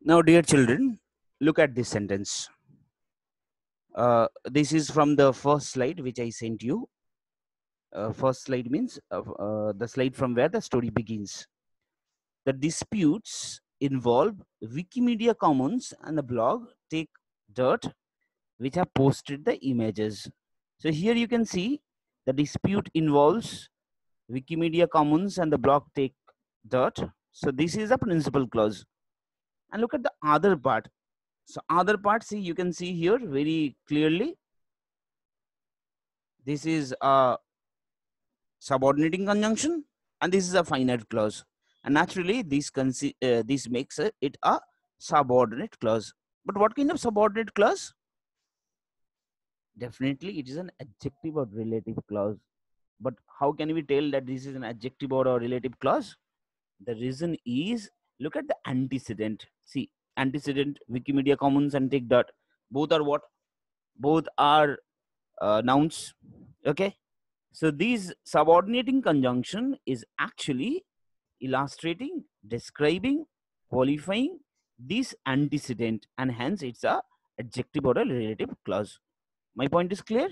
Now, dear children, look at this sentence. Uh, this is from the first slide which I sent you. Uh, first slide means uh, uh, the slide from where the story begins. The disputes involve Wikimedia Commons and the blog Take Dirt, which have posted the images. So here you can see the dispute involves Wikimedia Commons and the blog Take Dirt. So this is a principal clause. And look at the other part. So other part, see, you can see here very clearly. This is a subordinating conjunction and this is a finite clause. And naturally, this, uh, this makes it a subordinate clause. But what kind of subordinate clause? Definitely, it is an adjective or relative clause. But how can we tell that this is an adjective or a relative clause? The reason is look at the antecedent. See, antecedent, Wikimedia Commons and Techdirt. Both are what? Both are uh, nouns. Okay. So these subordinating conjunction is actually illustrating, describing, qualifying this antecedent and hence it's a adjective or a relative clause. My point is clear?